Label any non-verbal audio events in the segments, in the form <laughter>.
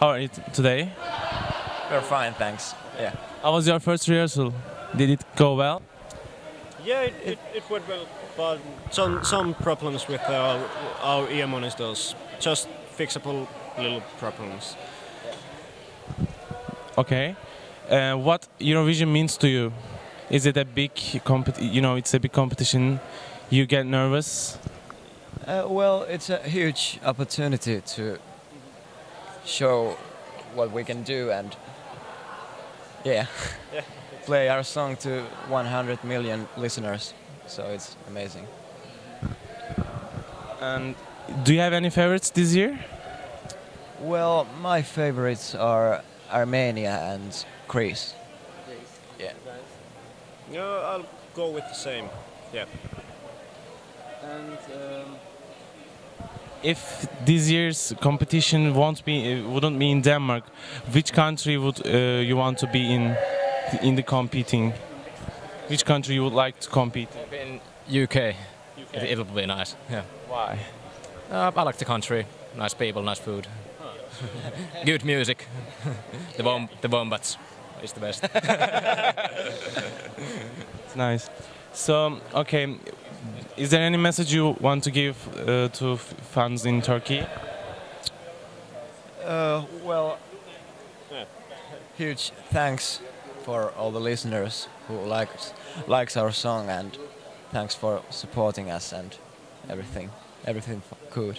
How are you t- today? We're fine, thanks. Yeah. How was your first rehearsal? Did it go well? Yeah, it, it, it went well, but some some problems with our, our ear monitors. Just fixable little problems. Okay. Uh, what Eurovision means to you? Is it a big compet? You know, it's a big competition. You get nervous. Uh, well, it's a huge opportunity to show what we can do and yeah, Yeah. <laughs> play our song to 100 million listeners. So it's amazing. And do you have any favorites this year? Well, my favorites are Armenia and Greece. Yeah. Yeah, I'll go with the same. Yeah. And um, if this year's competition won't be uh, wouldn't be in Denmark, which country would uh, you want to be in in the competing? Which country you would like to compete? In UK, It, it'll be nice. Yeah. Why? Uh, I like the country. Nice people, nice food. <laughs> Good music. <laughs> the bomb, the wombats is the best. It's <laughs> nice. So, okay, is there any message you want to give uh, to fans in Turkey? Uh, well, huge thanks for all the listeners who likes likes our song and thanks for supporting us and everything everything good.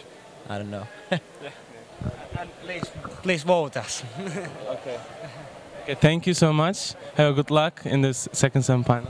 I don't know. <laughs> and Please, please vote us. <laughs> Okay, thank you so much. Have a good luck in this second semi final.